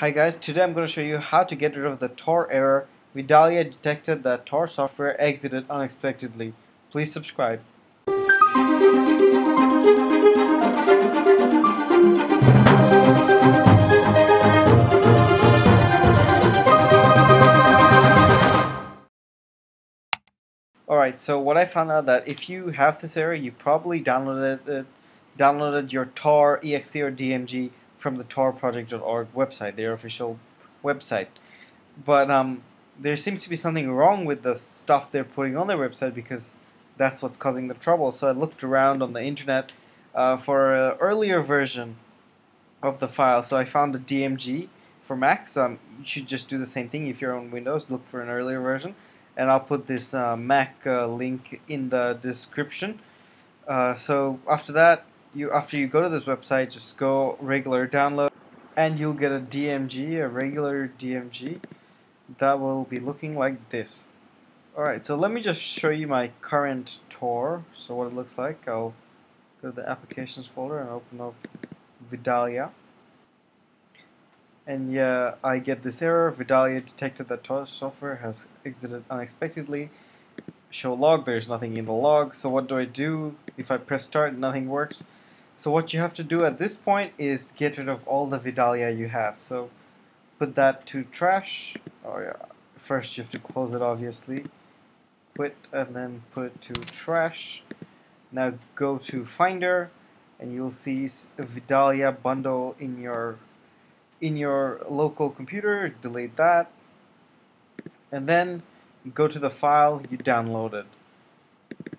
Hi guys, today I'm going to show you how to get rid of the Tor error. Vidalia detected that Tor software exited unexpectedly. Please subscribe. Alright, so what I found out that if you have this error, you probably downloaded it, downloaded your Tor exe or DMG from the torproject.org website, their official website. But um, there seems to be something wrong with the stuff they're putting on their website because that's what's causing the trouble. So I looked around on the internet uh, for an earlier version of the file. So I found a DMG for Macs. Um, you should just do the same thing if you're on Windows. Look for an earlier version. And I'll put this uh, Mac uh, link in the description. Uh, so after that, you after you go to this website, just go regular download, and you'll get a DMG, a regular DMG, that will be looking like this. Alright, so let me just show you my current Tor, so what it looks like. I'll go to the applications folder and open up Vidalia. And yeah, I get this error, Vidalia detected that Tor software has exited unexpectedly. Show log, there's nothing in the log, so what do I do? If I press start, nothing works. So what you have to do at this point is get rid of all the Vidalia you have. So put that to trash. Oh yeah. First you have to close it obviously. Quit and then put it to trash. Now go to Finder and you'll see Vidalia bundle in your in your local computer. Delete that. And then go to the file you downloaded.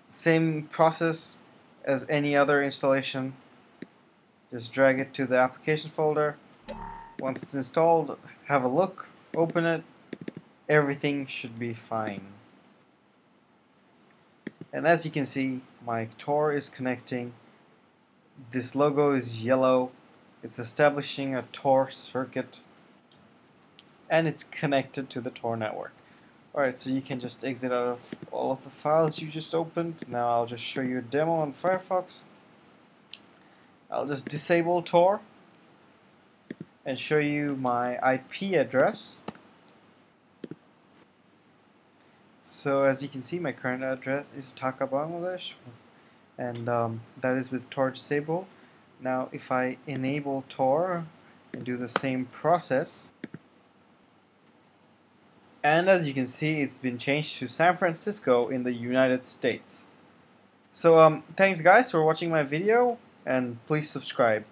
Same process as any other installation just drag it to the application folder. Once it's installed, have a look, open it, everything should be fine. And as you can see, my Tor is connecting. This logo is yellow. It's establishing a Tor circuit. And it's connected to the Tor network. Alright, so you can just exit out of all of the files you just opened. Now I'll just show you a demo on Firefox. I'll just disable Tor and show you my IP address. So as you can see, my current address is Dhaka, Bangladesh, and um, that is with Tor disabled. Now, if I enable Tor and do the same process, and as you can see, it's been changed to San Francisco in the United States. So um, thanks guys for watching my video and please subscribe.